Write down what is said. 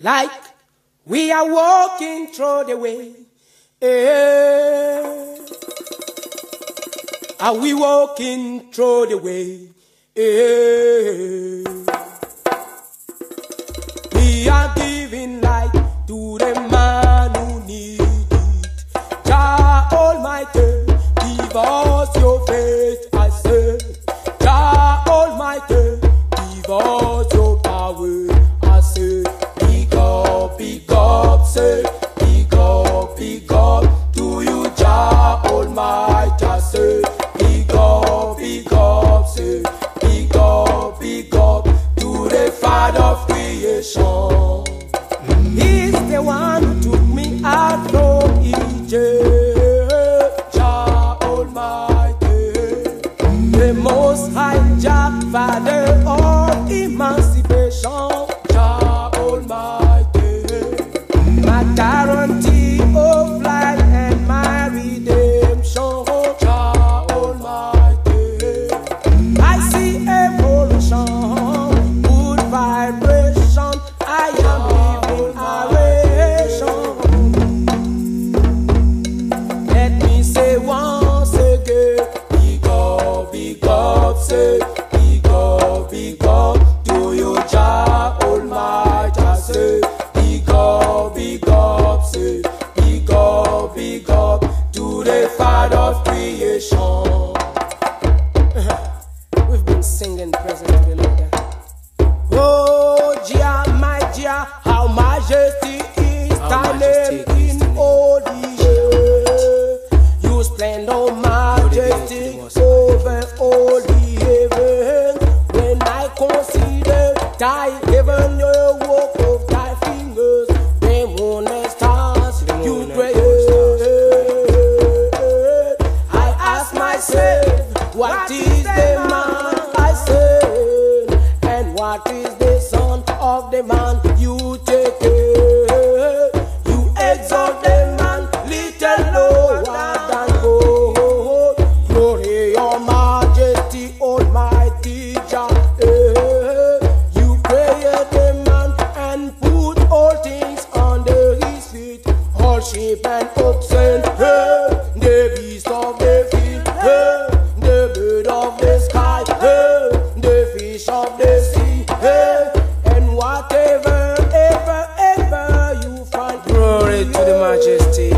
like we are walking through the way. Eh. Are we walking through the way? Eh. Almighty, I say. Big up, big up, say. Big up, big up to the Father of creation. He's the one who took me out from Egypt. Jah Almighty, the Most High Jah, Father the Father of creation. We've been singing President Belinda. Oh, Jah, my Jah, how majesty is How thy name is in all the earth. You splendor, majesty Most over all the heaven. When I consider thy heaven, the work of thy what is the man I say? And what is the son of the man you take? You exalt the man little lower than gold. Glory, your majesty, almighty Jah. You create the man and put all things under his feet. All sheep and oxen. eh. majesty.